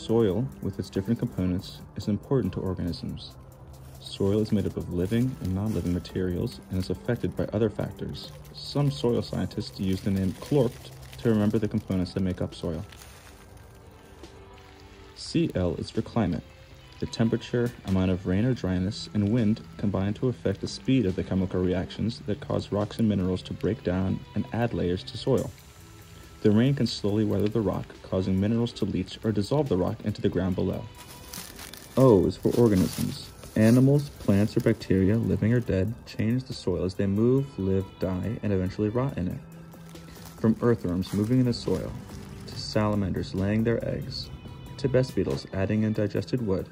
Soil, with its different components, is important to organisms. Soil is made up of living and non-living materials and is affected by other factors. Some soil scientists use the name CLORPT to remember the components that make up soil. CL is for climate. The temperature, amount of rain or dryness, and wind combine to affect the speed of the chemical reactions that cause rocks and minerals to break down and add layers to soil. The rain can slowly weather the rock, causing minerals to leach or dissolve the rock into the ground below. O is for organisms. Animals, plants, or bacteria, living or dead, change the soil as they move, live, die, and eventually rot in it. From earthworms moving in the soil, to salamanders laying their eggs, to bess beetles adding in digested wood,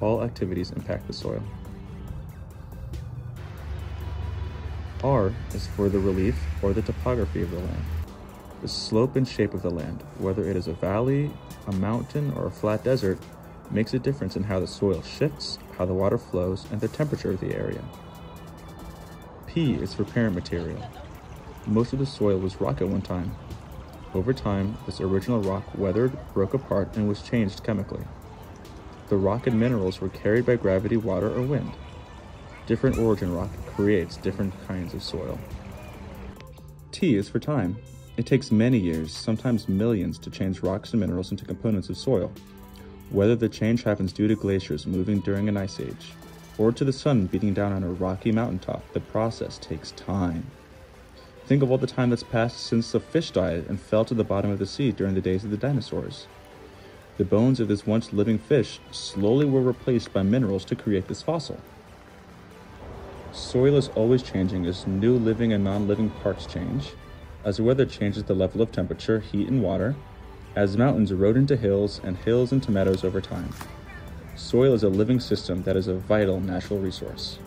all activities impact the soil. R is for the relief or the topography of the land. The slope and shape of the land, whether it is a valley, a mountain, or a flat desert, makes a difference in how the soil shifts, how the water flows, and the temperature of the area. P is for parent material. Most of the soil was rock at one time. Over time, this original rock weathered, broke apart, and was changed chemically. The rock and minerals were carried by gravity, water, or wind. Different origin rock creates different kinds of soil. T is for time. It takes many years, sometimes millions, to change rocks and minerals into components of soil. Whether the change happens due to glaciers moving during an ice age, or to the sun beating down on a rocky mountaintop, the process takes time. Think of all the time that's passed since the fish died and fell to the bottom of the sea during the days of the dinosaurs. The bones of this once living fish slowly were replaced by minerals to create this fossil. Soil is always changing as new living and non-living parts change, as weather changes the level of temperature, heat, and water, as mountains erode into hills and hills into meadows over time. Soil is a living system that is a vital natural resource.